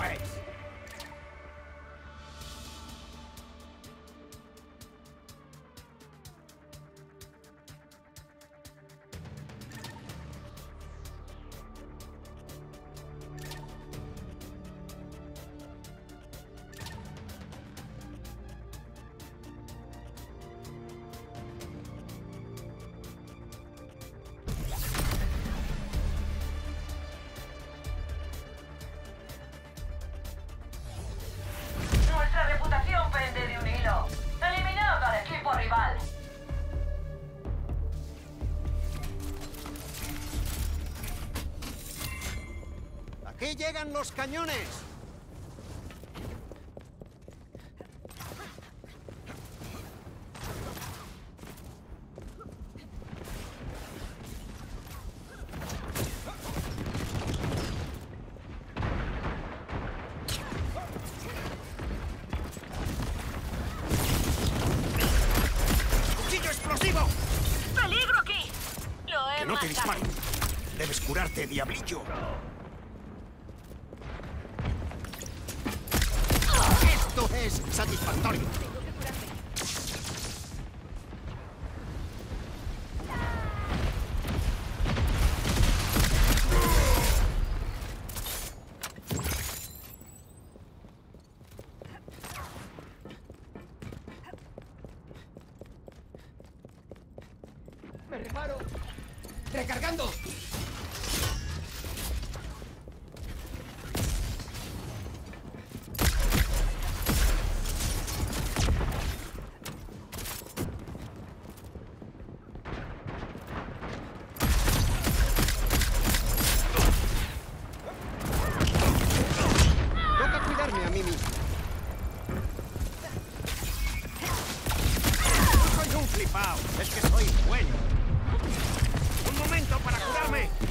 eso. ¡Cargan los cañones! ¡Cuchillo explosivo! ¡Peligro aquí! Lo he ¡Que no te matado. disparen! Debes curarte, diablillo. Esto es satisfactorio. ¡Me reparo! ¡Recargando! Toca cuidarme a mí mismo. No soy un flipao, es que soy bueno. Un momento para curarme.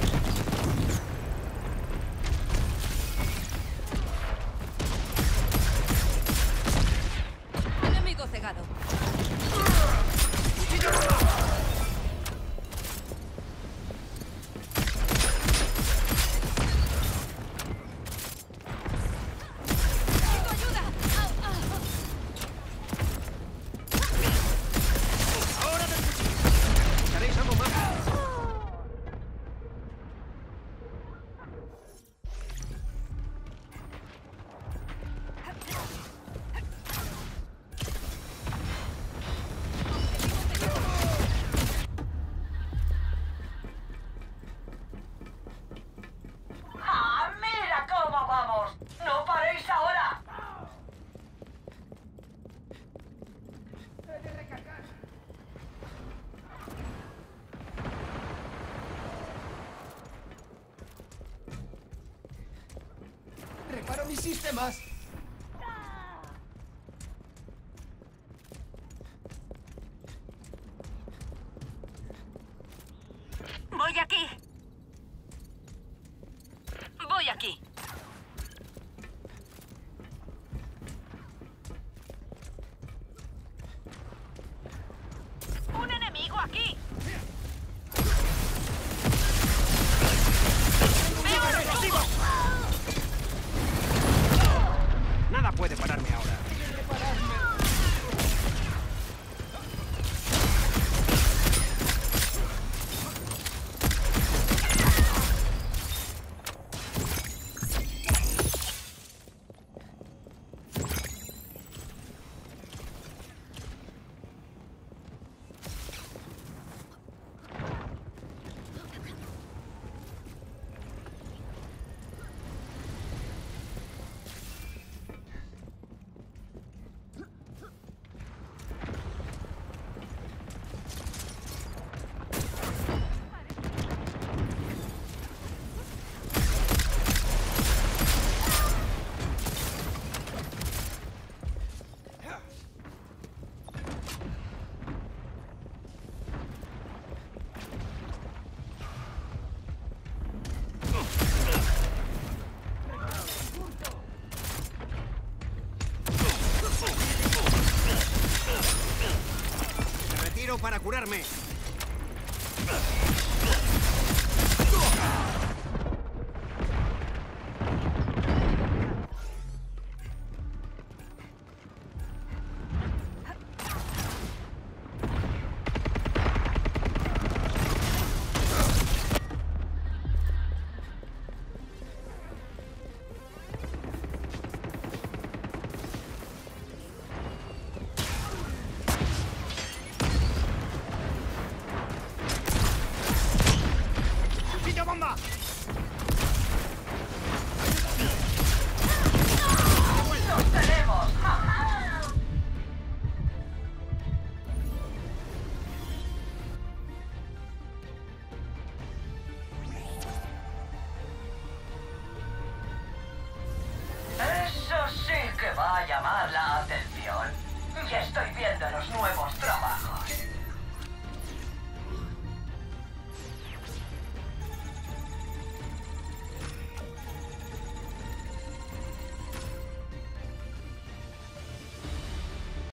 ¡Reparo mis sistemas! Voy aquí. Voy aquí. ¡Un enemigo aquí! ¡Veo un enemigo! Nada puede pararme ahora. Me retiro para curarme. Estoy viendo los nuevos trabajos.